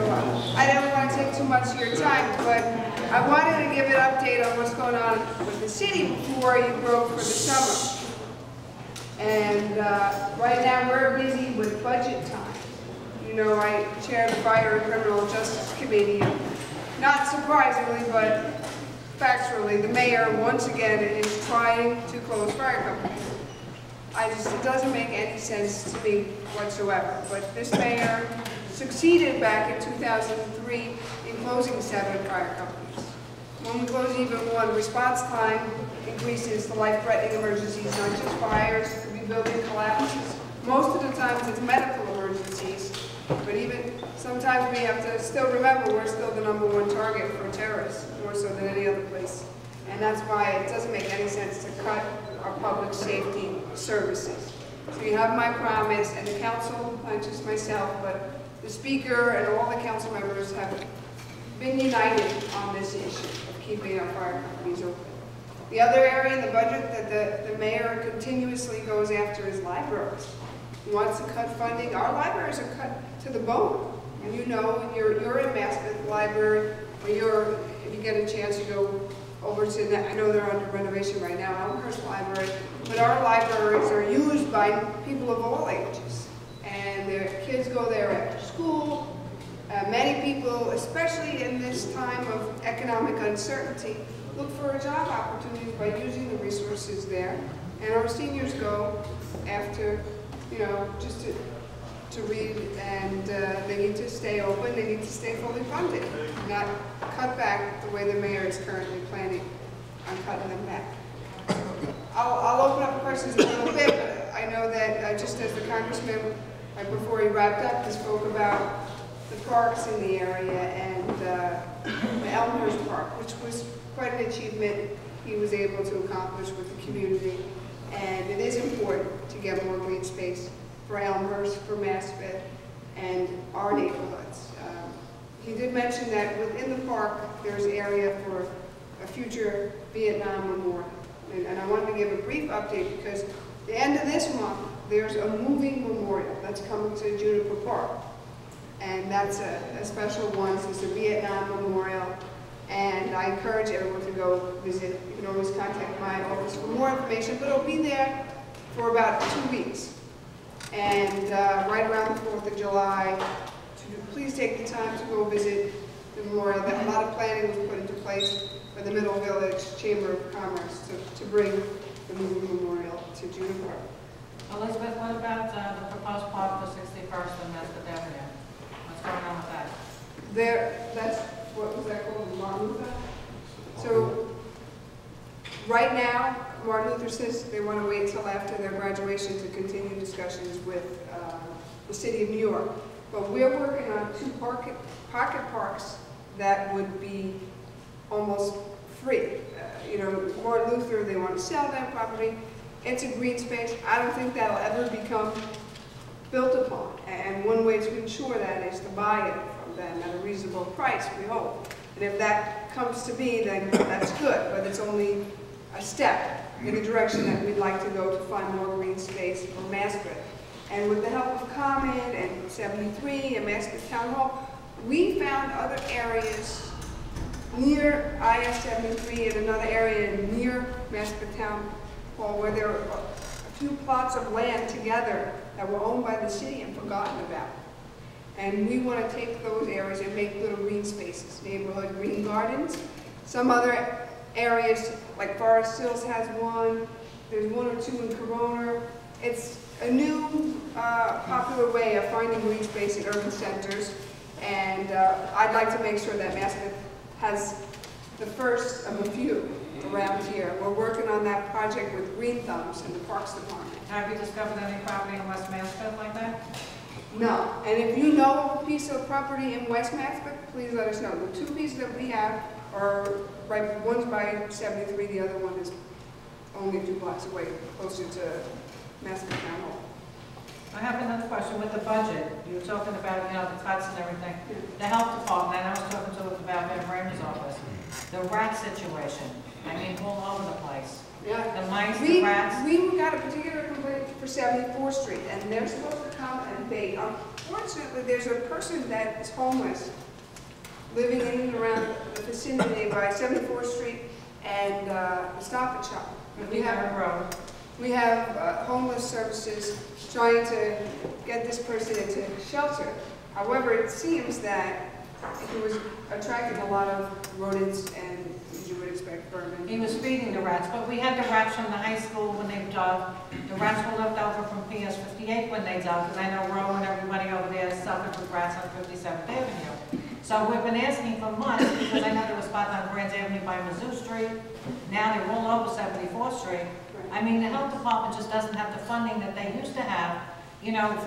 I don't want to take too much of your time, but I wanted to give an update on what's going on with the city before you broke for the summer. And uh, right now, we're busy with budget time. You know, I chair the Fire and Criminal Justice Committee. and Not surprisingly, but factually, the mayor, once again, is trying to close fire companies. I just, it doesn't make any sense to me whatsoever. But this mayor succeeded back in 2003 in closing seven fire companies. When we close even one, response time increases to life-threatening emergencies, not just fires, could building collapses. Most of the times it's medical emergencies, but even sometimes we have to still remember we're still the number one target for terrorists, more so than any other place. And that's why it doesn't make any sense to cut our public safety services. So you have my promise, and the council, not just myself, but the speaker and all the council members have been united on this issue of keeping our fire companies open. The other area in the budget that the, the mayor continuously goes after is libraries. He wants to cut funding. Our libraries are cut to the bone. And you know, you're, you're in Maspeth Library, or you're, if you get a chance, you go over to, the, I know they're under renovation right now, Elmhurst Library, but our libraries are used by people of all ages. And their kids go there school. Uh, many people, especially in this time of economic uncertainty, look for a job opportunity by using the resources there. And our seniors go after, you know, just to, to read, and uh, they need to stay open, they need to stay fully funded, not cut back the way the mayor is currently planning on cutting them back. I'll, I'll open up questions in a little bit, but I know that uh, just as the congressman, before he wrapped up, he spoke about the parks in the area and uh, Elmhurst Park, which was quite an achievement he was able to accomplish with the community. And it is important to get more green space for Elmhurst, for Maspeth, and our neighborhoods. Um, He did mention that within the park, there's area for a future Vietnam memorial. And and I wanted to give a brief update because the end of this month, there's a moving memorial that's coming to Juniper Park. And that's a, a special one, so it's a Vietnam memorial. And I encourage everyone to go visit. You can always contact my office for more information, but it'll be there for about two weeks. And uh, right around the 4th of July, to please take the time to go visit the memorial. That a lot of planning was put into place by the Middle Village Chamber of Commerce to, to bring the memorial to Juniper. Elizabeth, what about uh, the proposed park for 61st and Maspeth Avenue? What's going on with that? There, that's, what was that called, Martin Luther? So, right now, Martin Luther says they want to wait until after their graduation to continue discussions with uh, the city of New York. But we're working on two pocket, pocket parks that would be almost free. Uh, You know, Martin Luther, they want to sell that property. It's a green space. I don't think that'll ever become built upon. And one way to ensure that is to buy it from them at a reasonable price, we hope. And if that comes to be, then that's good, but it's only a step in the direction that we'd like to go to find more green space for Maspeth. And with the help of COMET and 73 and Maspeth Town Hall, we found other areas near IS-73 and another area near Maspeth Town Hall where there are a few plots of land together that were owned by the city and forgotten about. And we want to take those areas and make little green spaces, neighborhood green gardens. Some other areas, like Forest Hills has one, there's one or two in Corona. It's a new uh, popular way of finding green space in urban centers. And uh, I'd like to make sure that Maspeth has the first of a few around here. We're working on that project with Green Thumbs in the Parks Department. Have you discovered any property in West Maspeth like that? No, and if you know of a piece of property in West Maspeth, please let us know. The two pieces that we have are, right, one's by 73, the other one is only two blocks away, closer to Maspeth Town Hall. I have another question with the budget. You were talking about, you know, the cuts and everything. The health department, and I was talking to about Van Bramer's office. The rat situation, I mean, all over the place. Yeah. The mice, We, the rats. we got a particular complaint for 74th Street, and they're supposed to come and debate. Unfortunately, there's a person that is homeless, living in and around the vicinity by 74th Street and uh, the Stop and Shop. We have a Road. we have uh, homeless services trying to get this person into shelter. However, it seems that he was attracting a lot of rodents and, as you would expect, vermin. He was feeding the rats, but we had the rats from the high school when they dug. The rats were left over from PS fifty-eight when they dug, because I know Roe and everybody over there suffered with rats on Fifty-seventh Avenue. So we've been asking for months, because I know there was spots on Grand Avenue by Mazeau Street. Now they're all over Seventy-fourth Street. I mean, the health department just doesn't have the funding that they used to have, you know,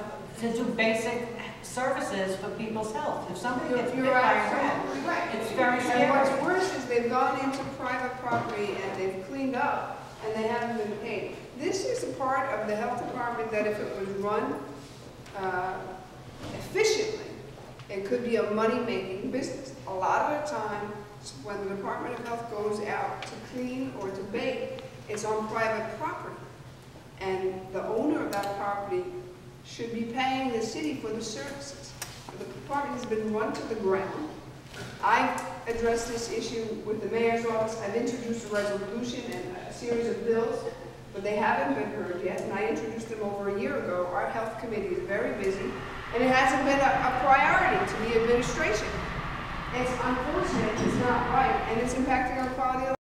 to do basic services for people's health. If somebody gets bit by a rat, right. it's very And what's worse is they've gone into private property and they've cleaned up and they haven't been paid. This is a part of the health department that if it was run uh, efficiently, it could be a money-making business. A lot of the time, when the Department of Health goes out to clean or to bake, it's on private property. And the owner of that property should be paying the city for the services. The department has been run to the ground. I've addressed this issue with the mayor's office. I've introduced a resolution and a series of bills, but they haven't been heard yet, and I introduced them over a year ago. Our health committee is very busy, and it hasn't been a, a priority to the administration. It's unfortunate, it's not right, and it's impacting our quality of